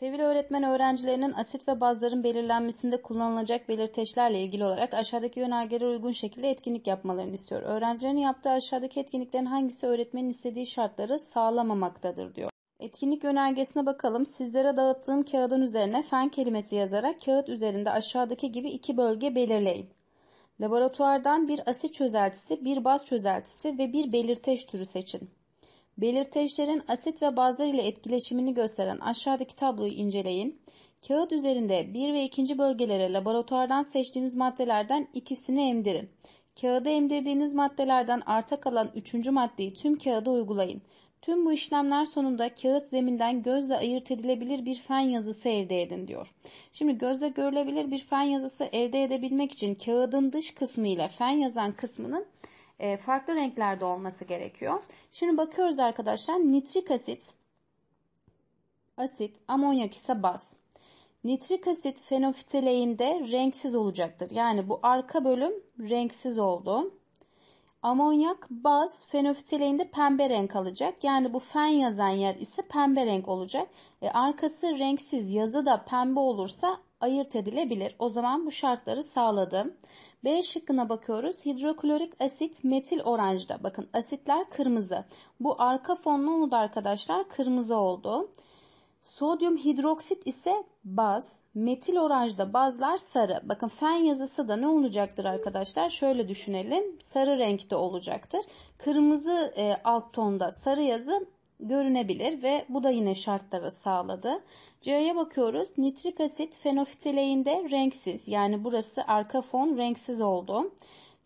Sevgili öğretmen öğrencilerinin asit ve bazların belirlenmesinde kullanılacak belirteçlerle ilgili olarak aşağıdaki yönergelere uygun şekilde etkinlik yapmalarını istiyor. Öğrencilerin yaptığı aşağıdaki etkinliklerin hangisi öğretmenin istediği şartları sağlamamaktadır diyor. Etkinlik yönergesine bakalım. Sizlere dağıttığım kağıdın üzerine fen kelimesi yazarak kağıt üzerinde aşağıdaki gibi iki bölge belirleyin. Laboratuvardan bir asit çözeltisi, bir baz çözeltisi ve bir belirteç türü seçin. Belirteçlerin asit ve bazlar ile etkileşimini gösteren aşağıdaki tabloyu inceleyin. Kağıt üzerinde 1 ve 2. bölgelere laboratuvardan seçtiğiniz maddelerden ikisini emdirin. Kağıda emdirdiğiniz maddelerden arta kalan 3. maddeyi tüm kağıda uygulayın. Tüm bu işlemler sonunda kağıt zeminden gözle ayırt edilebilir bir fen yazısı elde edin diyor. Şimdi gözle görülebilir bir fen yazısı elde edebilmek için kağıdın dış kısmı ile fen yazan kısmının e, farklı renklerde olması gerekiyor. Şimdi bakıyoruz arkadaşlar nitrik asit, asit, amonyak ise baz. Nitrik asit fenofiteleğinde renksiz olacaktır. Yani bu arka bölüm renksiz oldu. Amonyak baz fenofiteleğinde pembe renk alacak. Yani bu fen yazan yer ise pembe renk olacak. E, arkası renksiz yazı da pembe olursa ayırt edilebilir. O zaman bu şartları sağladım. B şıkkına bakıyoruz. Hidroklorik asit metil oranjda. Bakın asitler kırmızı. Bu arka fon ne oldu arkadaşlar? Kırmızı oldu. Sodyum hidroksit ise baz. Metil oranjda bazlar sarı. Bakın fen yazısı da ne olacaktır arkadaşlar? Şöyle düşünelim. Sarı renkte olacaktır. Kırmızı e, alt tonda sarı yazı görünebilir ve bu da yine şartları sağladı. C'ye bakıyoruz. Nitrik asit fenofiteleğinde renksiz yani burası arka fon renksiz oldu.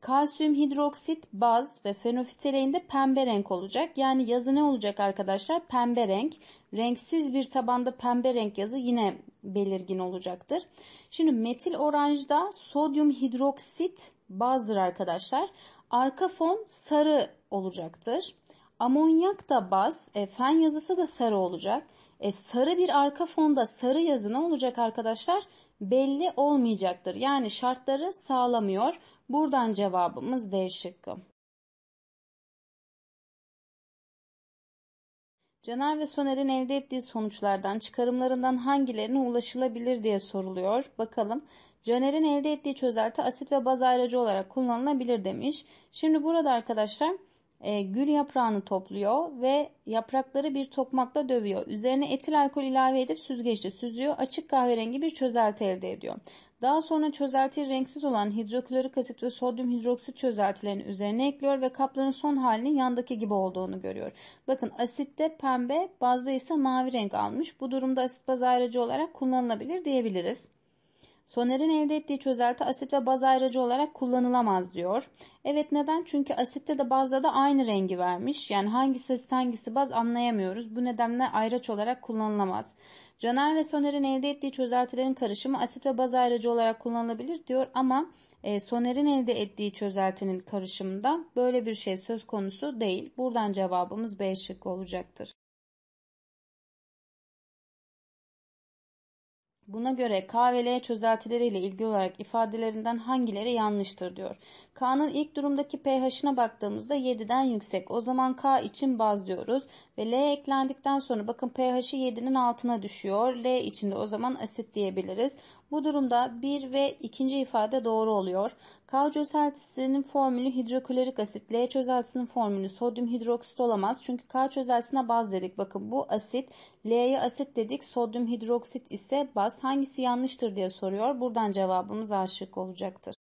Kalsiyum hidroksit baz ve fenofiteleğinde pembe renk olacak. Yani yazı ne olacak arkadaşlar? Pembe renk. Renksiz bir tabanda pembe renk yazı yine belirgin olacaktır. Şimdi metil oranjda sodyum hidroksit bazdır arkadaşlar. Arka fon sarı olacaktır. Amonyak da baz, e, fen yazısı da sarı olacak. E, sarı bir arka fonda sarı yazı ne olacak arkadaşlar? Belli olmayacaktır. Yani şartları sağlamıyor. Buradan cevabımız D şıkkı. Caner ve Soner'in elde ettiği sonuçlardan çıkarımlarından hangilerine ulaşılabilir diye soruluyor. Bakalım. Caner'in elde ettiği çözelti asit ve baz ayracı olarak kullanılabilir demiş. Şimdi burada arkadaşlar e, gül yaprağını topluyor ve yaprakları bir tokmakla dövüyor. Üzerine etil alkol ilave edip süzgeçte süzüyor. Açık kahverengi bir çözelti elde ediyor. Daha sonra çözeltiyi renksiz olan hidroklorik asit ve sodyum hidroksit çözeltilerini üzerine ekliyor ve kapların son halinin yandaki gibi olduğunu görüyor. Bakın asitte pembe, bazda ise mavi renk almış. Bu durumda asit baz ayrıcı olarak kullanılabilir diyebiliriz. Soner'in elde ettiği çözelti asit ve baz ayrıcı olarak kullanılamaz diyor. Evet neden? Çünkü asitte de bazda da aynı rengi vermiş. Yani hangisi asit hangisi baz anlayamıyoruz. Bu nedenle ayraç olarak kullanılamaz. Caner ve Soner'in elde ettiği çözeltilerin karışımı asit ve baz ayrıcı olarak kullanılabilir diyor ama e, Soner'in elde ettiği çözeltinin karışımında böyle bir şey söz konusu değil. Buradan cevabımız B şıkkı olacaktır. Buna göre K ve L çözeltileriyle ilgili olarak ifadelerinden hangileri yanlıştır diyor. K'nın ilk durumdaki pH'ine baktığımızda 7'den yüksek. O zaman K için baz diyoruz. Ve L eklendikten sonra bakın pH'i 7'nin altına düşüyor. L için de o zaman asit diyebiliriz. Bu durumda 1 ve ikinci ifade doğru oluyor. K çözeltisinin formülü hidroklorik asit, L çözeltisinin formülü sodyum hidroksit olamaz. Çünkü K çözeltisine baz dedik. Bakın bu asit, L'ye asit dedik. Sodyum hidroksit ise baz. Hangisi yanlıştır diye soruyor. Buradan cevabımız A olacaktır.